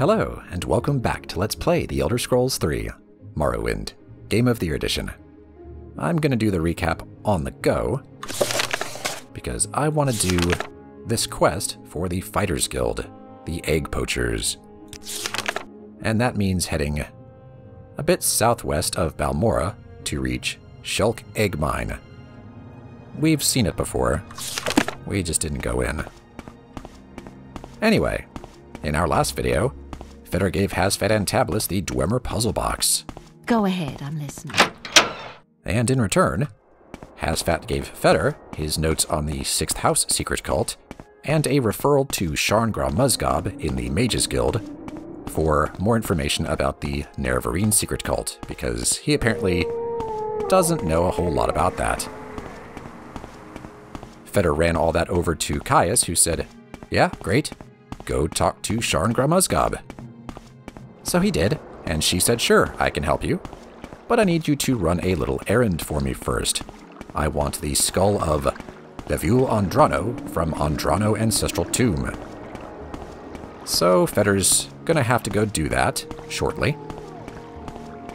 Hello, and welcome back to Let's Play The Elder Scrolls 3 Morrowind, Game of the Year Edition. I'm going to do the recap on the go, because I want to do this quest for the Fighters Guild, the Egg Poachers. And that means heading a bit southwest of Balmora to reach Shulk Egg Mine. We've seen it before, we just didn't go in. Anyway, in our last video, Fedar gave Hasphat Antabolis the Dwemer puzzle box. Go ahead, I'm listening. And in return, Hasphat gave Fedar his notes on the Sixth House secret cult and a referral to Sharn gra-Muzgob in the Mages Guild for more information about the Nerevarine secret cult, because he apparently doesn't know a whole lot about that. Fedar ran all that over to Caius, who said, Yeah, great. Go talk to Sharn gra-Muzgob. So he did, and she said, Sure, I can help you. But I need you to run a little errand for me first. I want the skull of Llevule Andrano from Andrano Ancestral Tomb. So Fedar's gonna have to go do that shortly.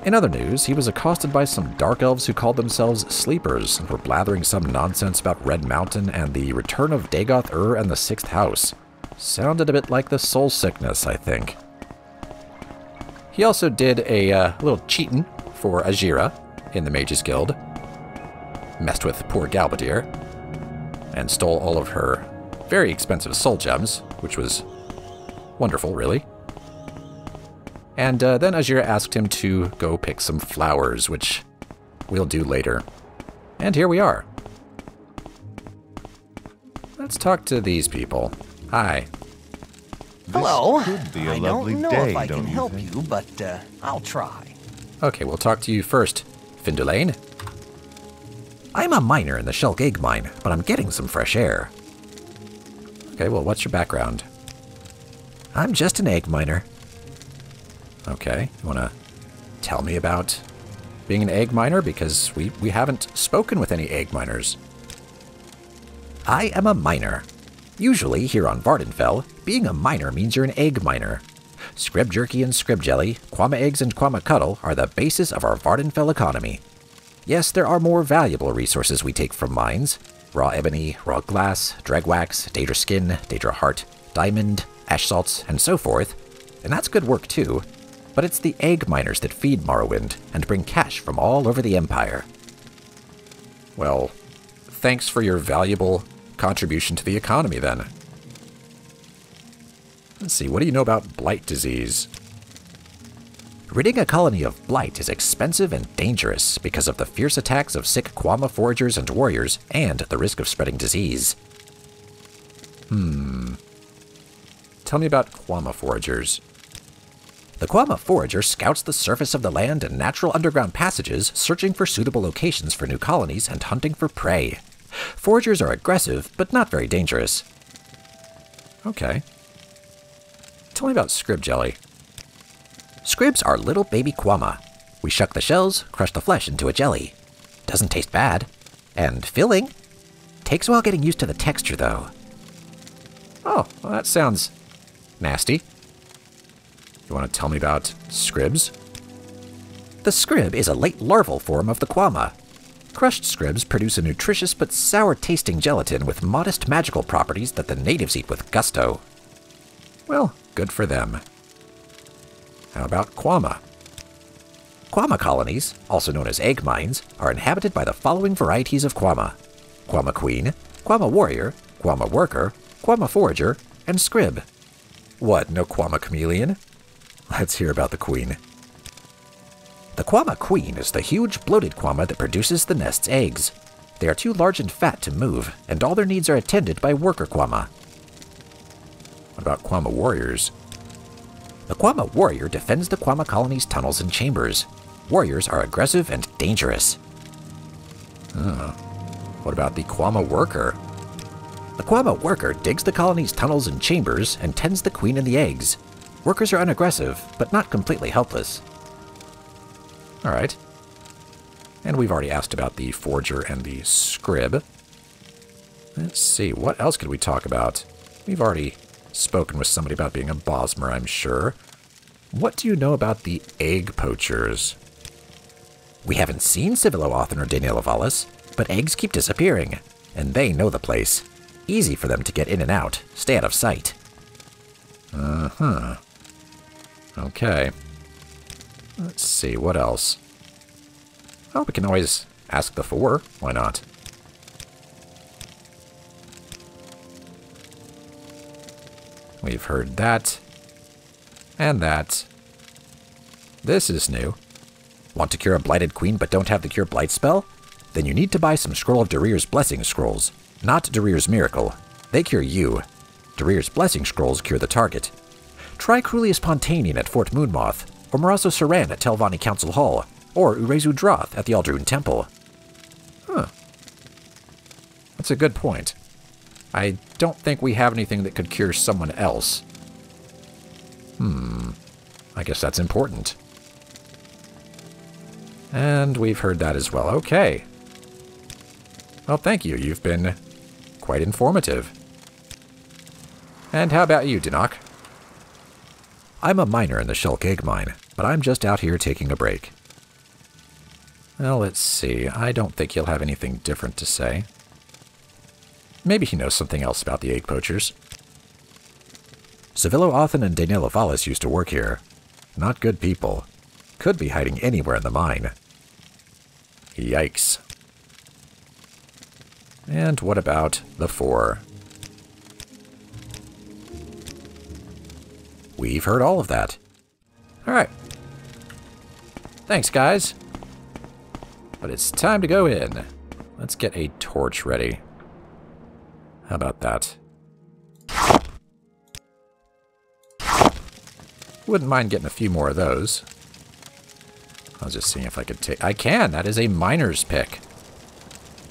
In other news, he was accosted by some dark elves who called themselves Sleepers and were blathering some nonsense about Red Mountain and the return of Dagoth Ur and the Sixth House. Sounded a bit like the soul sickness, I think. He also did a uh, little cheating for Ajira in the Mages Guild. Messed with poor Galbedir and stole all of her very expensive soul gems, which was wonderful, really. And uh, then Ajira asked him to go pick some flowers, which we'll do later. And here we are. Let's talk to these people. Hi. Hello. could be a I lovely don't know day, if I can you help think? you, but uh, I'll try. Okay, we'll talk to you first, Findulane. I'm a miner in the Shulk Egg Mine, but I'm getting some fresh air. Okay, well, what's your background? I'm just an egg miner. Okay, you want to tell me about being an egg miner? Because we, we haven't spoken with any egg miners. I am a miner. Usually, here on Vvardenfell, being a miner means you're an egg miner. Scrib jerky and scrib jelly, kwama eggs and kwama cuddle are the basis of our Vvardenfell economy. Yes, there are more valuable resources we take from mines raw ebony, raw glass, dreugh wax, daedra skin, daedra heart, diamond, ash salts, and so forth. And that's good work too. But it's the egg miners that feed Morrowind and bring cash from all over the Empire. Well, thanks for your valuable contribution to the economy then. Let's see, what do you know about blight disease? Ridding a colony of blight is expensive and dangerous because of the fierce attacks of sick Kwama foragers and warriors and the risk of spreading disease. Hmm. Tell me about Kwama foragers. The Kwama forager scouts the surface of the land and natural underground passages, searching for suitable locations for new colonies and hunting for prey. Foragers are aggressive, but not very dangerous. Okay. Tell me about scrib jelly. Scribs are little baby kwama. We shuck the shells, crush the flesh into a jelly. Doesn't taste bad. And filling? Takes a while getting used to the texture, though. Oh, well, that sounds nasty. You want to tell me about scribs? The scrib is a late larval form of the kwama. Crushed scribs produce a nutritious but sour tasting gelatin with modest magical properties that the natives eat with gusto. Well, good for them. How about Kwama? Kwama colonies, also known as egg mines, are inhabited by the following varieties of Kwama Kwama Queen, Kwama Warrior, Kwama Worker, Kwama Forager, and Scrib. What, no Kwama Chameleon? Let's hear about the Queen. The Kwama Queen is the huge bloated Kwama that produces the nest's eggs. They are too large and fat to move, and all their needs are attended by worker Kwama. What about Kwama Warriors? The Kwama Warrior defends the Kwama colony's tunnels and chambers. Warriors are aggressive and dangerous. Uh, what about the Kwama Worker? The Kwama Worker digs the colony's tunnels and chambers and tends the queen and the eggs. Workers are unaggressive, but not completely helpless. Alright. And we've already asked about the Forger and the Scrib. Let's see, what else could we talk about? We've already spoken with somebody about being a Bosmer, I'm sure. What do you know about the egg poachers? We haven't seen Sevilo Othan or Daynila Valas, but eggs keep disappearing, and they know the place. Easy for them to get in and out, stay out of sight. Uh huh. Okay. Let's see, what else? Oh, we can always ask the four. Why not? We've heard that. And that. This is new. Want to cure a blighted queen but don't have the cure blight spell? Then you need to buy some Scroll of Daerir's Blessing Scrolls. Not Daerir's Miracle. They cure you. Daerir's Blessing Scrolls cure the target. Try Crulius Pontanian at Fort Moonmoth, or Marazo Saran at Telvanni Council Hall, or Urezu Droth at the Ald'ruhn Temple. Huh. That's a good point. I don't think we have anything that could cure someone else. Hmm. I guess that's important. And we've heard that as well. Okay. Well, thank you. You've been quite informative. And how about you, Dinok? I'm a miner in the Shulk Egg Mine, but I'm just out here taking a break. Well, let's see. I don't think he'll have anything different to say. Maybe he knows something else about the egg poachers. Sevilo Othan and Daynila Valas used to work here. Not good people. Could be hiding anywhere in the mine. Yikes. And what about the four? We've heard all of that. Alright. Thanks, guys. But it's time to go in. Let's get a torch ready. How about that? Wouldn't mind getting a few more of those. I was just seeing if I could take... I can! That is a miner's pick.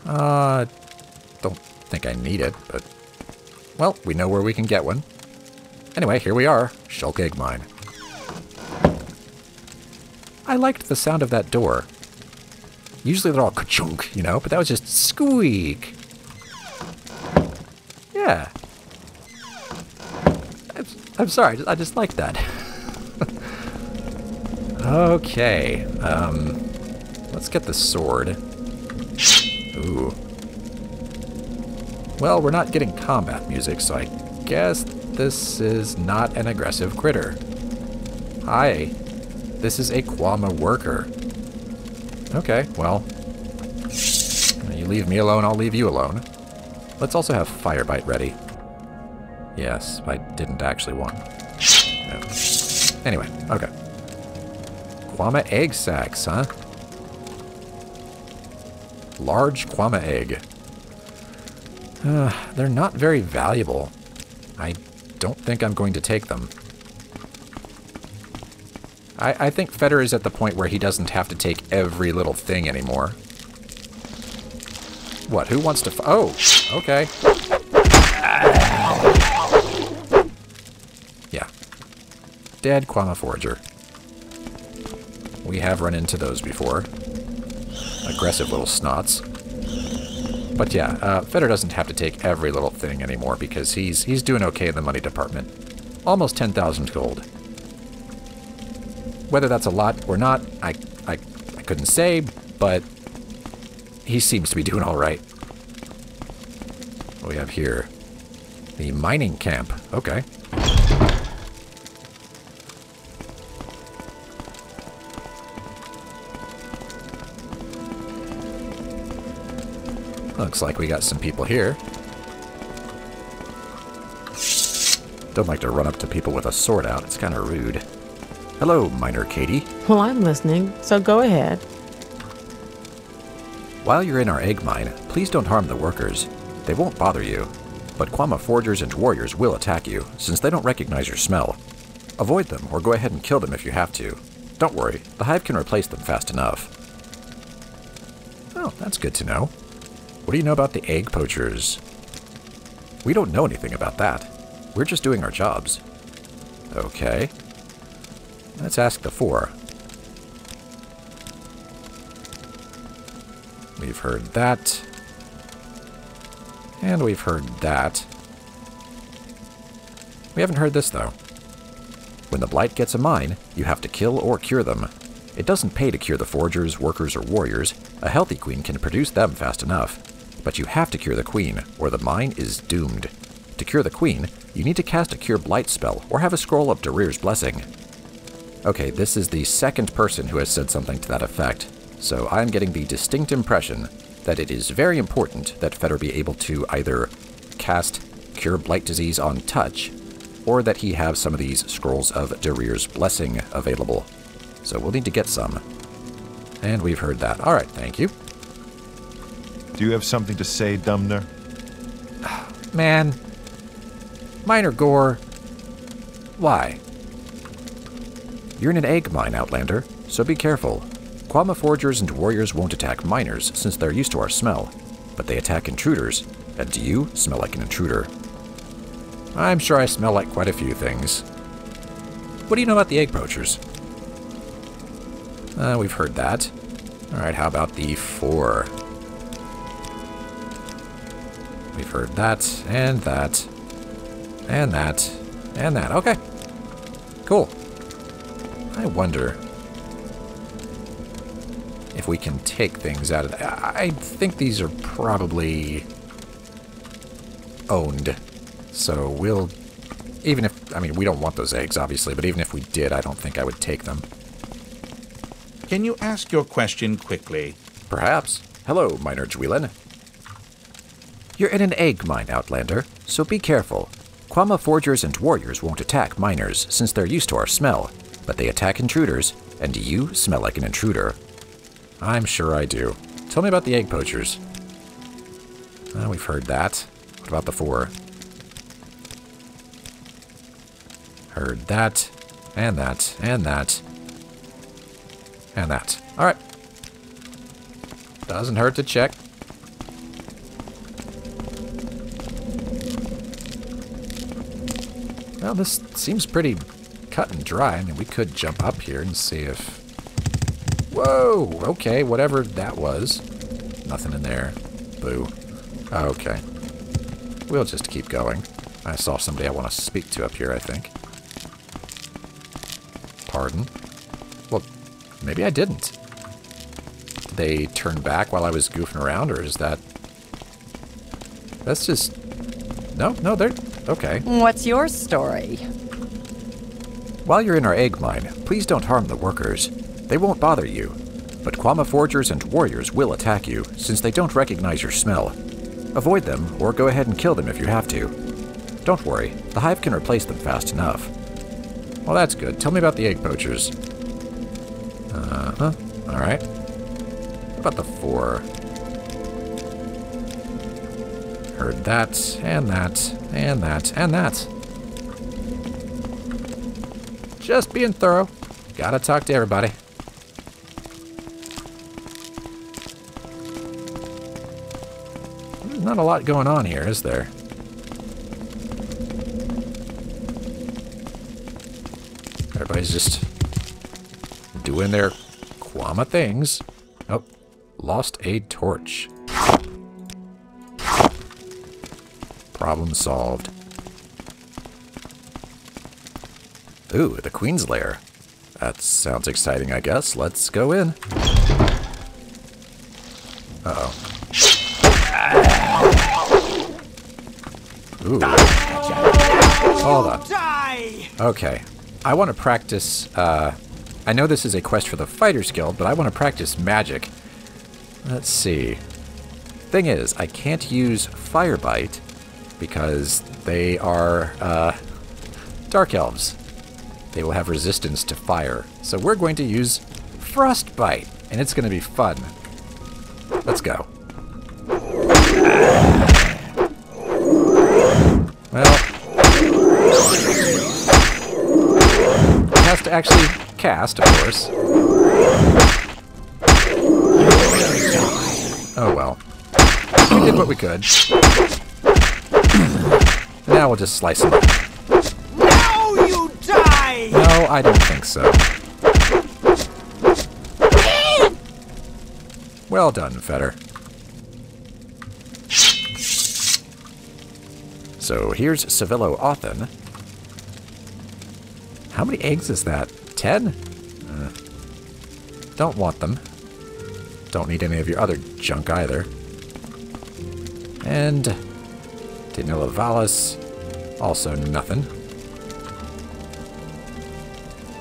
Uh, don't think I need it, but... Well, we know where we can get one. Anyway, here we are. Shulk Egg Mine. I liked the sound of that door. Usually they're all ka-chunk, you know, but that was just squeak. Yeah. I'm, I'm sorry, I just like that. okay, um, let's get the sword. Ooh. Well, we're not getting combat music, so I guess this is not an aggressive critter. Hi, this is a Kwama worker. Okay, well, you leave me alone, I'll leave you alone. Let's also have Firebite ready. Yes, I didn't actually want. No. Anyway, okay. Kwama egg sacs, huh? Large Kwama egg. Uh, they're not very valuable. I don't think I'm going to take them. I, I think Fedar is at the point where he doesn't have to take every little thing anymore. What, who wants to Oh, okay. Yeah. Dead Kwama Forager. We have run into those before. Aggressive little snots. But yeah, uh, Fedar doesn't have to take every little thing anymore because he's he's doing okay in the money department. Almost 10,000 gold. Whether that's a lot or not, I, I, I couldn't say, but he seems to be doing all right. What we have here? The mining camp. Okay. Looks like we got some people here. Don't like to run up to people with a sword out. It's kind of rude. Hello, Miner Katie. Well, I'm listening, so go ahead. While you're in our egg mine, please don't harm the workers. They won't bother you. But Kwama forgers and warriors will attack you, since they don't recognize your smell. Avoid them, or go ahead and kill them if you have to. Don't worry, the hive can replace them fast enough. Oh, that's good to know. What do you know about the egg poachers? We don't know anything about that. We're just doing our jobs. Okay. Let's ask the four. We've heard that. And we've heard that. We haven't heard this, though. When the Blight gets a mine, you have to kill or cure them. It doesn't pay to cure the foragers, workers, or warriors. A healthy queen can produce them fast enough. But you have to cure the queen, or the mine is doomed. To cure the queen, you need to cast a Cure Blight spell or have a scroll of Daerir's Blessing. Okay, this is the second person who has said something to that effect, so I'm getting the distinct impression that it is very important that Fedar be able to either cast Cure Blight Disease on touch, or that he have some of these scrolls of Daerir's Blessing available. So we'll need to get some. And we've heard that. Alright, thank you. Do you have something to say, Dunmer? Man. Minor Gore. Why? You're in an egg mine, Outlander, so be careful. Kwama forgers and warriors won't attack miners since they're used to our smell, but they attack intruders, and do you smell like an intruder? I'm sure I smell like quite a few things. What do you know about the egg poachers? Uh, we've heard that. Alright, how about the four? We've heard that, and that, and that, and that. Okay. Cool. I wonder if we can take things out of that. I think these are probably owned. So we'll, even if, I mean, we don't want those eggs, obviously, but even if we did, I don't think I would take them. Can you ask your question quickly? Perhaps. Hello, Miner Dwelin. You're in an egg mine, Outlander, so be careful. Kwama forgers and warriors won't attack miners since they're used to our smell, but they attack intruders, and you smell like an intruder. I'm sure I do. Tell me about the egg poachers. Uh, we've heard that. What about the four? Heard that, and that, and that, and that. Alright. Doesn't hurt to check. Well, this seems pretty cut and dry. I mean, we could jump up here and see if... Whoa! Okay, whatever that was. Nothing in there. Boo. Oh, okay. We'll just keep going. I saw somebody I want to speak to up here, I think. Pardon? Well, maybe I didn't. Did they turn back while I was goofing around, or is that... That's just... No, no, they're... Okay. What's your story? While you're in our egg mine, please don't harm the workers. They won't bother you. But Kwama forgers and warriors will attack you, since they don't recognize your smell. Avoid them, or go ahead and kill them if you have to. Don't worry, the hive can replace them fast enough. Well, that's good. Tell me about the egg poachers. Uh-huh. Alright. What about the four? Heard that, and that, and that, and that. Just being thorough. Gotta talk to everybody. There's not a lot going on here, is there? Everybody's just doing their Kwama things. Oh, lost a torch. Problem solved. Ooh, the Queen's Lair. That sounds exciting, I guess. Let's go in. Uh-oh. Ooh. Hold on. Okay. I want to practice, uh... I know this is a quest for the Fighters Guild, but I want to practice magic. Let's see. Thing is, I can't use Firebite because they are, uh... Dark Elves they will have resistance to fire. So we're going to use Frostbite, and it's going to be fun. Let's go. Well, it has to actually cast, of course. Oh well. We did what we could. Now we'll just slice them up. No, I don't think so. Well done, Fedar. So here's Sevilo Othan. How many eggs is that? Ten? Uh, don't want them. Don't need any of your other junk either. And Daynila Valas, also nothing.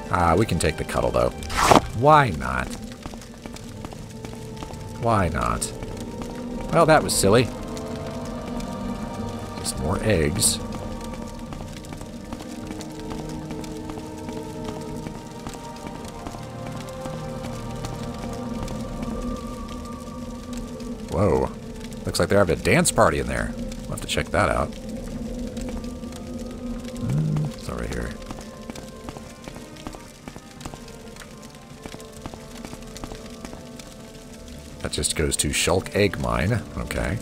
Ah, we can take the cuddle though. Why not? Why not? Well, that was silly. Just more eggs. Whoa. Looks like they're having a dance party in there. We'll have to check that out. That just goes to Shulk Egg Mine. Okay.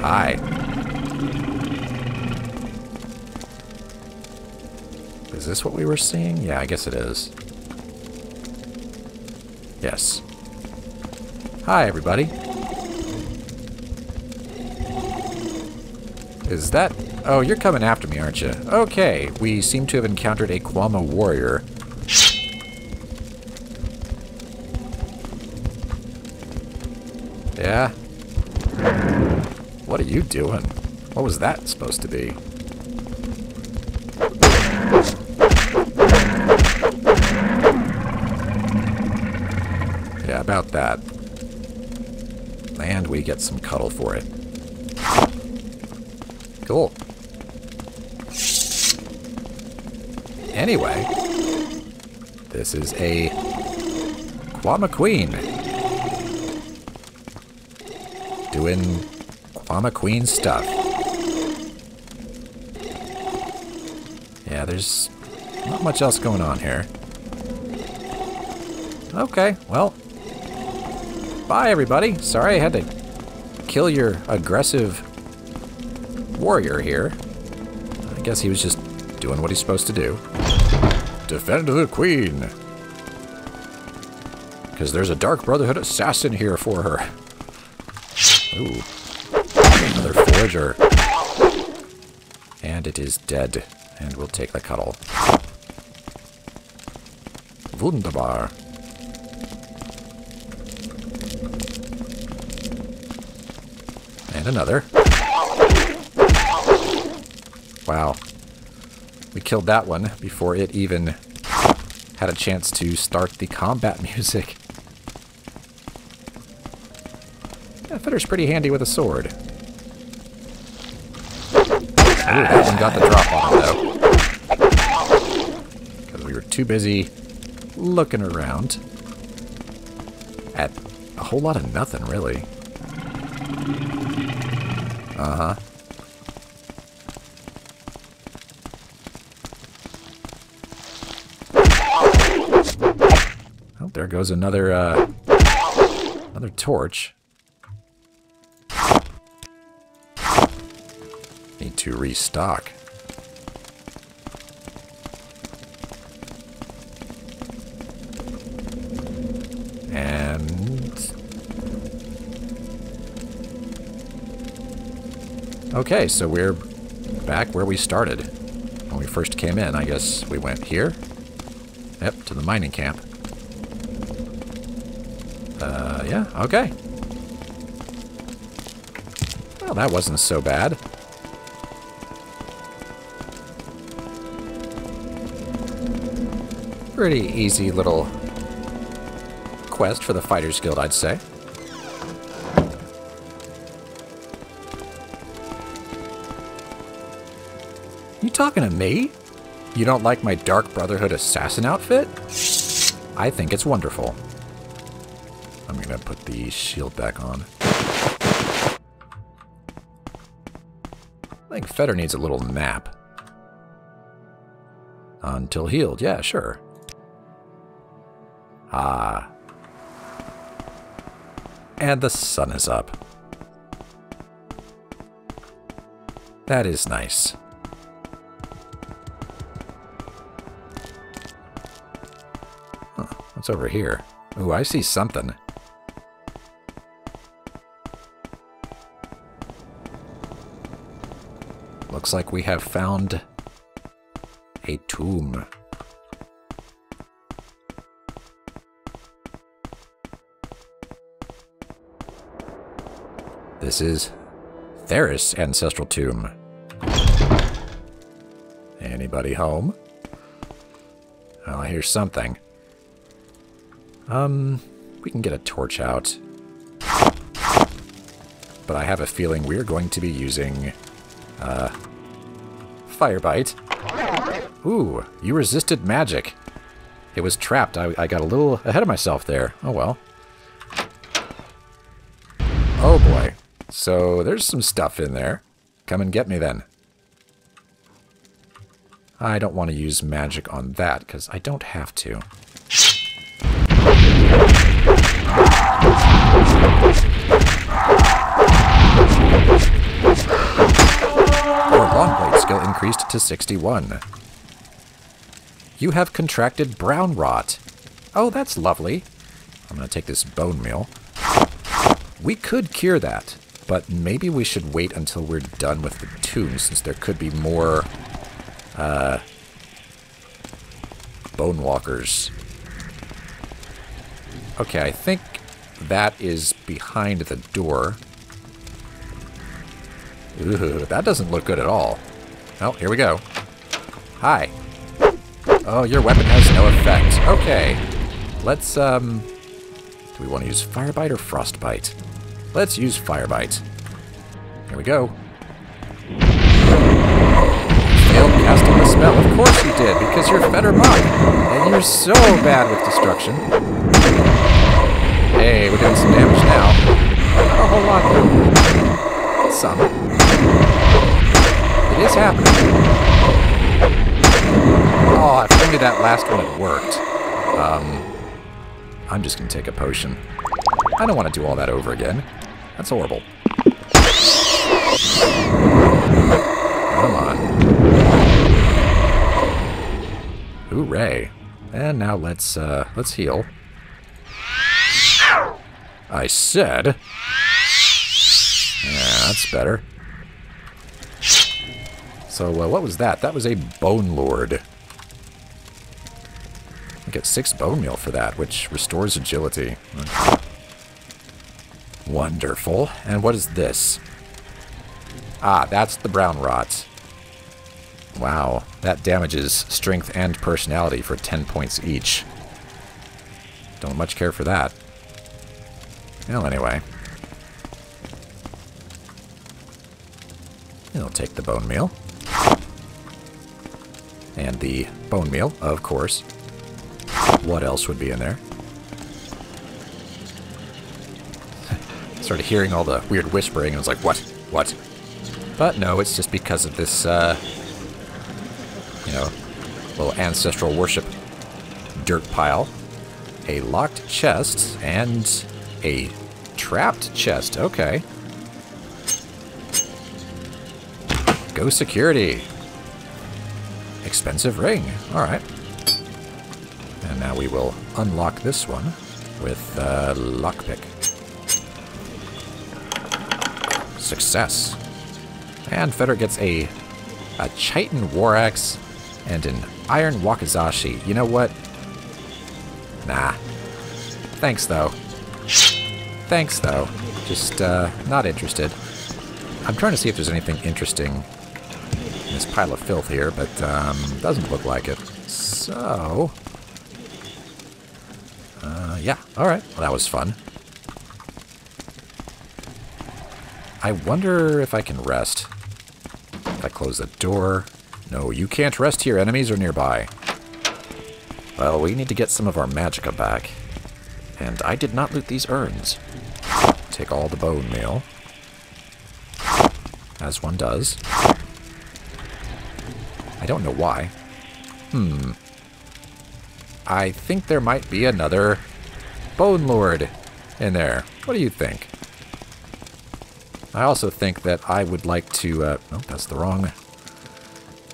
Hi. Is this what we were seeing? Yeah, I guess it is. Yes. Hi, everybody. Is that... Oh, you're coming after me, aren't you? Okay, we seem to have encountered a Kwama warrior. You doing? What was that supposed to be? Yeah, about that. And we get some cuddle for it. Cool. Anyway, this is a Kwama Queen. Doing Kwama Queen stuff. Yeah, there's not much else going on here. Okay, well, bye everybody. Sorry I had to kill your aggressive warrior here. I guess he was just doing what he's supposed to do. Defend the queen. Because there's a Dark Brotherhood assassin here for her. Ooh. It is dead. And we'll take the cuddle. Wunderbar. And another. Wow. We killed that one before it even had a chance to start the combat music. Yeah, Fitter's pretty handy with a sword. Got the drop on it, though. Because we were too busy looking around at a whole lot of nothing, really. Uh-huh. Oh, there goes another, uh, another torch. To restock. And... Okay, so we're back where we started. When we first came in, I guess we went here. Yep, to the mining camp. Uh, yeah, okay. Well, that wasn't so bad. Pretty easy little quest for the Fighters Guild, I'd say. You talking to me? You don't like my Dark Brotherhood assassin outfit? I think it's wonderful. I'm gonna put the shield back on. I think Fedar needs a little nap. Until healed, yeah, sure. Ah. And the sun is up. That is nice. Huh, what's over here? Ooh, I see something. Looks like we have found a tomb. This is Tharys' ancestral tomb. Anybody home? Oh, I hear something. Um, we can get a torch out. But I have a feeling we're going to be using, uh, Firebite. Ooh, you resisted magic. It was trapped. I, I got a little ahead of myself there. Oh well. So there's some stuff in there. Come and get me then. I don't want to use magic on that, because I don't have to. Your longblade skill increased to 61. You have contracted brown rot. Oh, that's lovely. I'm going to take this bone meal. We could cure that, but maybe we should wait until we're done with the tomb, since there could be more uh, bone walkers. Okay, I think that is behind the door. Ooh, that doesn't look good at all. Oh, here we go. Hi. Oh, your weapon has no effect. Okay. Let's, um... Do we want to use Firebite or Frostbite? Let's use Firebite. Here we go. Failed casting the spell. Of course you did, because you're Fedar Monk. And you're so bad with destruction. Hey, we're doing some damage now. Not a whole lot, though. Some. It is happening. Oh, if only that last one had worked. Um, I'm just gonna take a potion. I don't want to do all that over again. That's horrible. Come on. Hooray. And now let's, uh, let's heal. I said... Yeah, that's better. So, uh, what was that? That was a Bone Lord. I get six bone meal for that, which restores agility. Wonderful. And what is this? Ah, that's the brown rot. Wow, that damages strength and personality for 10 points each. Don't much care for that. Well, anyway. I'll take the bone meal. And the bone meal, of course. What else would be in there? Started hearing all the weird whispering and was like, what? What? But no, it's just because of this, uh, you know, little ancestral worship dirt pile. A locked chest and a trapped chest. Okay. Go security. Expensive ring. All right. And now we will unlock this one with uh, lockpick. Success. And Fedar gets a, a Chitin War Axe and an Iron Wakizashi. You know what? Nah. Thanks, though. Thanks, though. Just, uh, not interested. I'm trying to see if there's anything interesting in this pile of filth here, but, um, doesn't look like it. So... Uh, yeah, alright. Well, that was fun. I wonder if I can rest. If I close the door... No, you can't rest here. Enemies are nearby. Well, we need to get some of our magicka back. And I did not loot these urns. Take all the bone meal. As one does. I don't know why. Hmm. I think there might be another Bone Lord in there. What do you think? I also think that I would like to... Uh, oh, that's the wrong...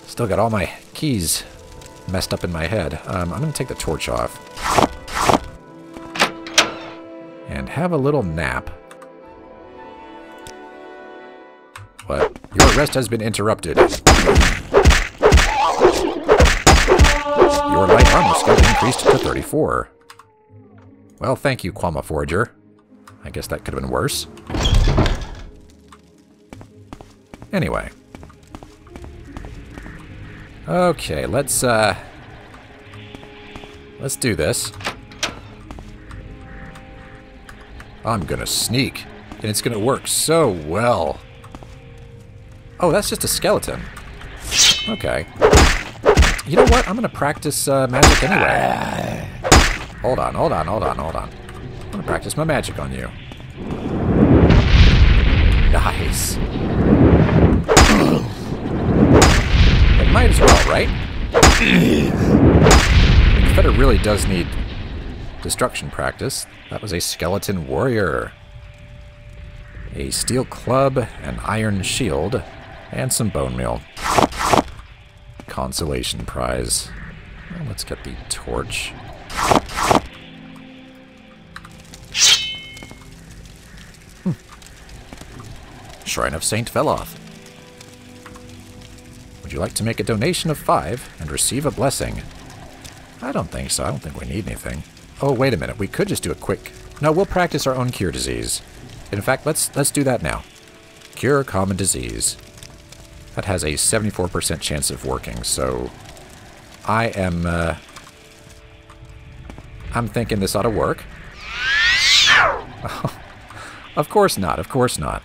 Still got all my keys messed up in my head. Um, I'm going to take the torch off. And have a little nap. What? Your rest has been interrupted. increased to 34. Well, thank you, Kwama Forger. I guess that could have been worse. Anyway. Okay, let's, uh... Let's do this. I'm gonna sneak, and it's gonna work so well. Oh, that's just a skeleton. Okay. You know what? I'm gonna practice uh, magic anyway. Hold on, hold on, hold on, hold on. I'm gonna practice my magic on you. Nice. Might as well, right? Fedar really does need destruction practice. That was a skeleton warrior. A steel club, an iron shield, and some bone meal. Consolation prize. Let's get the torch. Hmm. Shrine of Saint Veloth. You like to make a donation of five and receive a blessing? I don't think so. I don't think we need anything. Oh, wait a minute. We could just do a quick... No, we'll practice our own cure disease. In fact, let's let's do that now. Cure common disease. That has a 74% chance of working, so I am uh, I'm thinking this ought to work. of course not, of course not.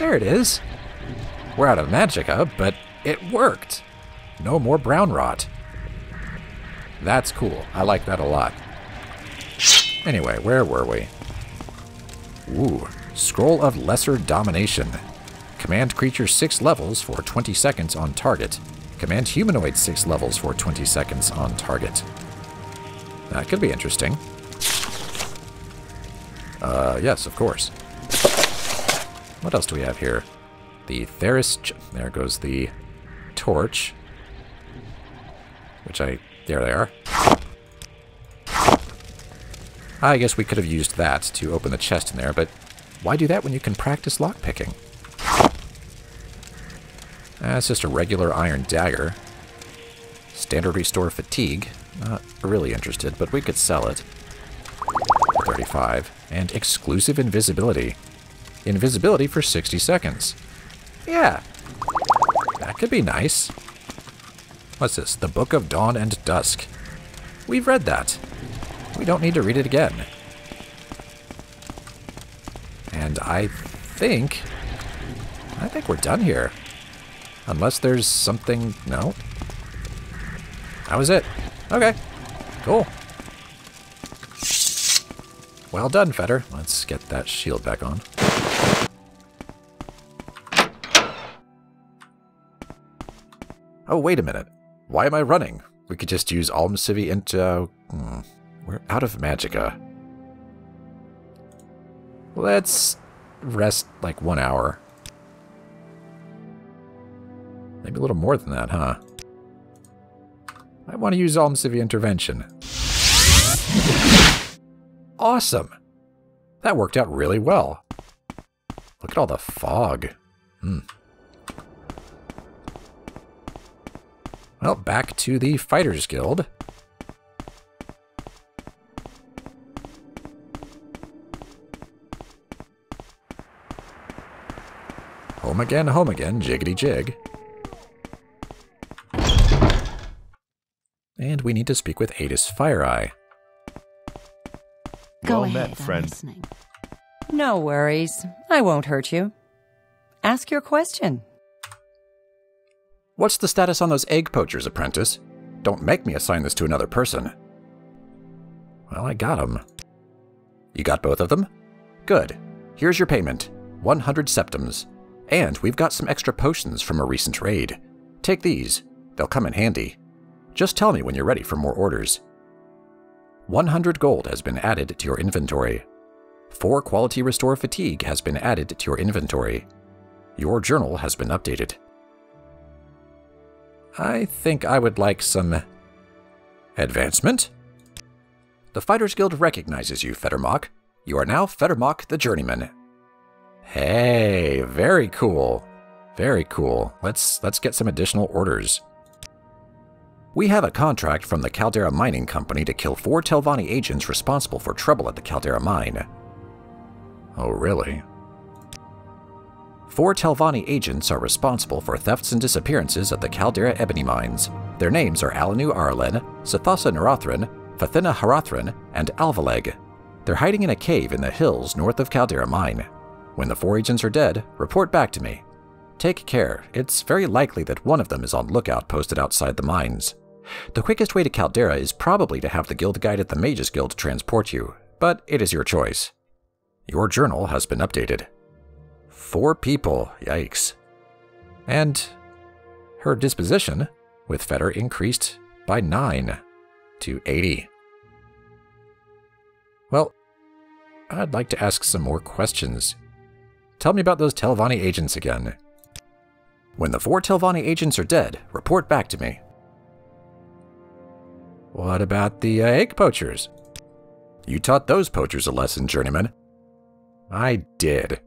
There it is. We're out of magicka, but it worked. No more brown rot. That's cool. I like that a lot. Anyway, where were we? Ooh, Scroll of Lesser Domination. Command creature 6 levels for 20 seconds on target. Command humanoid 6 levels for 20 seconds on target. That could be interesting. Uh, yes, of course. What else do we have here? The Tharys... There goes the torch. Which I... There they are. I guess we could have used that to open the chest in there, but why do that when you can practice lockpicking? Uh, That's just a regular iron dagger. Standard restore fatigue. Not really interested, but we could sell it. 35. And exclusive invisibility. Invisibility for 60 seconds. Yeah. That could be nice. What's this? The Book of Dawn and Dusk. We've read that. We don't need to read it again. And I think... I think we're done here. Unless there's something... No? That was it. Okay. Cool. Well done, Fedar. Let's get that shield back on. Oh, wait a minute. Why am I running? We could just use Almsivi into... Hmm, we're out of magicka. Let's rest like one hour. Maybe a little more than that, huh? I want to use Almsivi intervention. Awesome! That worked out really well. Look at all the fog. Hmm. Well, back to the Fighters Guild. Home again, home again, jiggity jig. And we need to speak with Eydis Fire-Eye. Go Well ahead, met, I'm friend. listening. No worries. I won't hurt you. Ask your question. What's the status on those egg poachers, apprentice? Don't make me assign this to another person. Well, I got 'em. You got both of them? Good. Here's your payment 100 septims. And we've got some extra potions from a recent raid. Take these, they'll come in handy. Just tell me when you're ready for more orders. 100 gold has been added to your inventory. 4 quality restore fatigue has been added to your inventory. Your journal has been updated. I think I would like some advancement. The Fighters Guild recognizes you, Fettermock. You are now Fettermock the Journeyman. Hey, very cool. Very cool. Let's let's get some additional orders. We have a contract from the Caldera Mining Company to kill four Telvanni agents responsible for trouble at the Caldera mine. Oh, really? Four Telvanni agents are responsible for thefts and disappearances at the Caldera Ebony Mines. Their names are Alanu Arlen, Sathasa Narathran, Fathina Harathran, and Alvaleg. They're hiding in a cave in the hills north of Caldera Mine. When the four agents are dead, report back to me. Take care, it's very likely that one of them is on lookout posted outside the mines. The quickest way to Caldera is probably to have the guild guide at the Mages Guild transport you, but it is your choice. Your journal has been updated. Four people, yikes. And her disposition, with Fedar increased by 9 to 80. Well, I'd like to ask some more questions. Tell me about those Telvanni agents again. When the four Telvanni agents are dead, report back to me. What about the uh, egg poachers? You taught those poachers a lesson, journeyman. I did.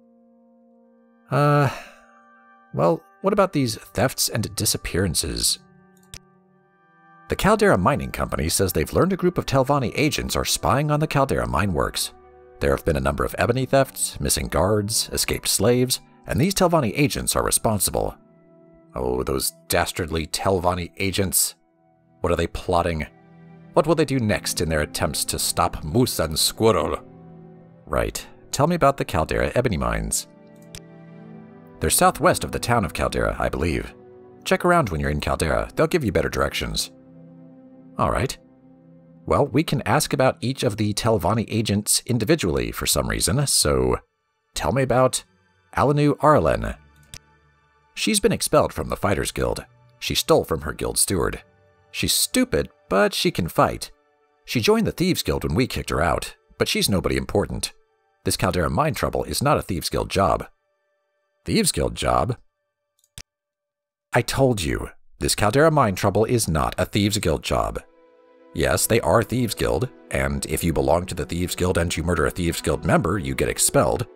Uh, well, what about these thefts and disappearances? The Caldera Mining Company says they've learned a group of Telvanni agents are spying on the Caldera mine works. There have been a number of ebony thefts, missing guards, escaped slaves, and these Telvanni agents are responsible. Oh, those dastardly Telvanni agents. What are they plotting? What will they do next in their attempts to stop Moose and Squirrel? Right. Tell me about the Caldera ebony mines. They're southwest of the town of Caldera, I believe. Check around when you're in Caldera, they'll give you better directions. Alright. Well, we can ask about each of the Telvanni agents individually for some reason, so tell me about Alanu Arlen. She's been expelled from the Fighters Guild. She stole from her guild steward. She's stupid, but she can fight. She joined the Thieves Guild when we kicked her out, but she's nobody important. This Caldera mine trouble is not a Thieves Guild job. Thieves Guild job? I told you, this Caldera mine trouble is not a Thieves Guild job. Yes, they are Thieves Guild, and if you belong to the Thieves Guild and you murder a Thieves Guild member, you get expelled.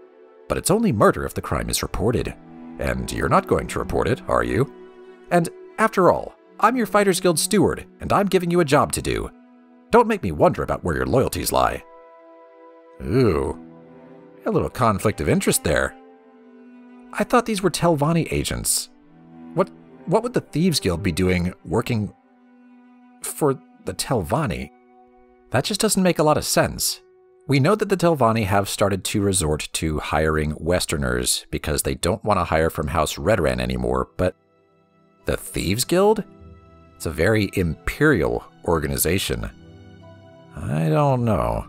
But it's only murder if the crime is reported. And you're not going to report it, are you? And after all, I'm your Fighters Guild steward, and I'm giving you a job to do. Don't make me wonder about where your loyalties lie. Ooh, a little conflict of interest there. I thought these were Telvanni agents. What what would the Thieves Guild be doing working for the Telvanni? That just doesn't make a lot of sense. We know that the Telvanni have started to resort to hiring Westerners because they don't want to hire from House Redoran anymore, but the Thieves Guild? It's a very imperial organization. I don't know.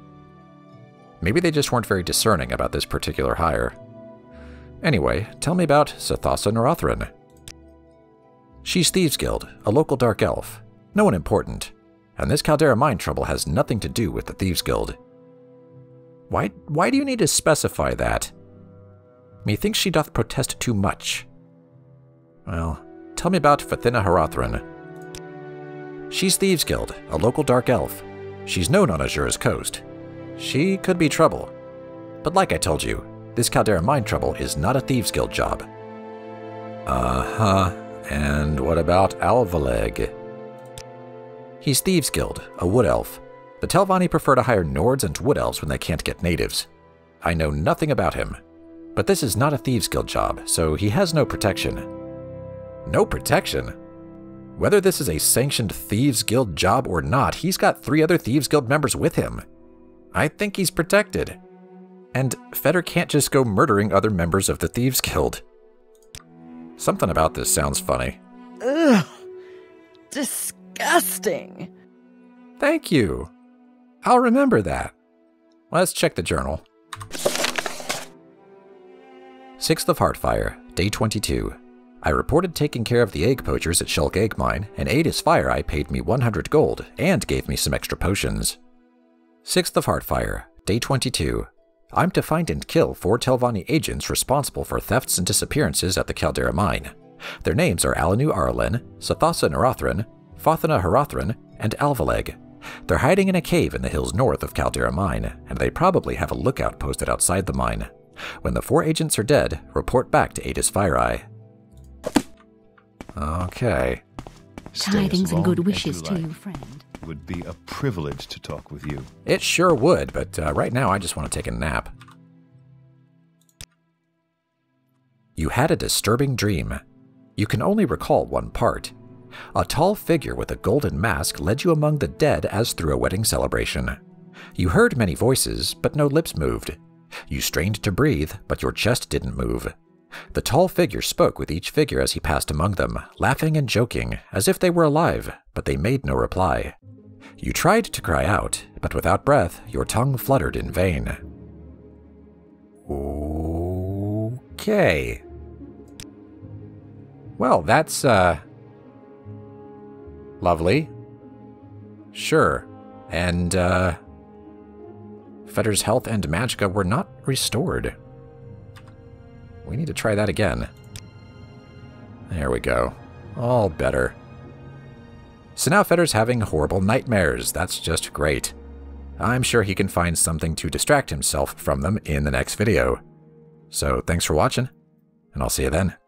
Maybe they just weren't very discerning about this particular hire. Anyway, tell me about Sathasa Narathran. She's Thieves Guild, a local dark elf. No one important. And this Caldera mine trouble has nothing to do with the Thieves Guild. Why, why do you need to specify that? Methinks she doth protest too much. Well, tell me about Fathina Harathran. She's Thieves Guild, a local dark elf. She's known on Azura's coast. She could be trouble. But like I told you, this Caldera mine trouble is not a Thieves Guild job. Uh-huh. And what about Alvaleg? He's Thieves Guild, a wood elf. The Telvanni prefer to hire Nords and wood elves when they can't get natives. I know nothing about him. But this is not a Thieves Guild job, so he has no protection. No protection? Whether this is a sanctioned Thieves Guild job or not, he's got three other Thieves Guild members with him. I think he's protected. And Fedar can't just go murdering other members of the Thieves Guild. Something about this sounds funny. Ugh. Disgusting. Thank you. I'll remember that. Let's check the journal. 6th of Heartfire, Day 22. I reported taking care of the egg poachers at Shulk Egg Mine, and Eydis Fire paid me 100 gold and gave me some extra potions. 6th of Heartfire, Day 22. I'm to find and kill four Telvanni agents responsible for thefts and disappearances at the Caldera mine. Their names are Alanu Arlen, Sathasa Narathran, Fathana Harathran, and Alvaleg. They're hiding in a cave in the hills north of Caldera mine, and they probably have a lookout posted outside the mine. When the four agents are dead, report back to Eydis Fire-Eye. Okay. Tidings and good wishes to you, friend. Would be a privilege to talk with you. It sure would, but uh, right now I just want to take a nap. You had a disturbing dream. You can only recall one part. A tall figure with a golden mask led you among the dead as through a wedding celebration. You heard many voices, but no lips moved. You strained to breathe, but your chest didn't move. The tall figure spoke with each figure as he passed among them, laughing and joking, as if they were alive, but they made no reply. You tried to cry out, but without breath, your tongue fluttered in vain. Okay. Well, that's, uh. Lovely. Sure. And, uh. Fedar's health and magicka were not restored. We need to try that again. There we go. All better. So now Fedar's having horrible nightmares. That's just great. I'm sure he can find something to distract himself from them in the next video. So thanks for watching, and I'll see you then.